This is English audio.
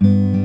you